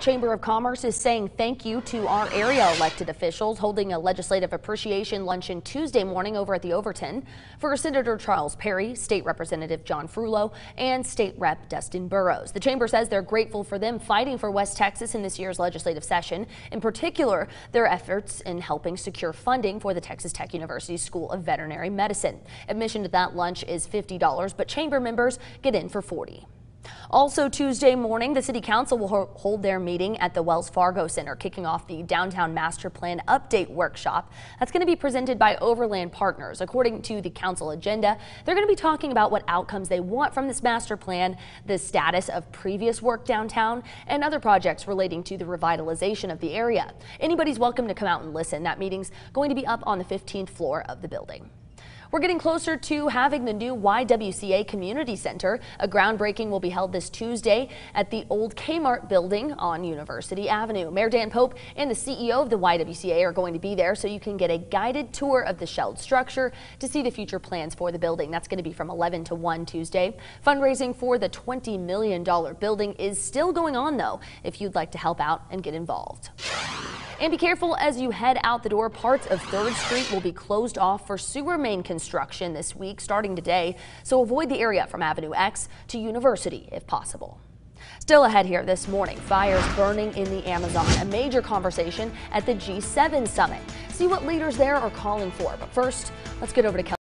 Chamber of Commerce is saying thank you to our area elected officials holding a legislative appreciation luncheon Tuesday morning over at the Overton for Senator Charles Perry, State Representative John Frullo, and State Rep Dustin Burrows. The chamber says they're grateful for them fighting for West Texas in this year's legislative session, in particular their efforts in helping secure funding for the Texas Tech University School of Veterinary Medicine. Admission to that lunch is $50, but chamber members get in for 40. Also Tuesday morning, the City Council will hold their meeting at the Wells Fargo Center, kicking off the Downtown Master Plan Update Workshop. That's going to be presented by Overland Partners. According to the council agenda, they're going to be talking about what outcomes they want from this master plan, the status of previous work downtown, and other projects relating to the revitalization of the area. Anybody's welcome to come out and listen. That meeting's going to be up on the 15th floor of the building. We're getting closer to having the new YWCA Community Center. A groundbreaking will be held this Tuesday at the old Kmart building on University Avenue. Mayor Dan Pope and the CEO of the YWCA are going to be there so you can get a guided tour of the shelled structure to see the future plans for the building. That's going to be from 11 to 1 Tuesday. Fundraising for the $20 million building is still going on though if you'd like to help out and get involved. And be careful as you head out the door. Parts of 3rd Street will be closed off for sewer main construction this week starting today, so avoid the area from Avenue X to University if possible. Still ahead here this morning, fires burning in the Amazon, a major conversation at the G7 summit. See what leaders there are calling for. But first, let's get over to Kelly.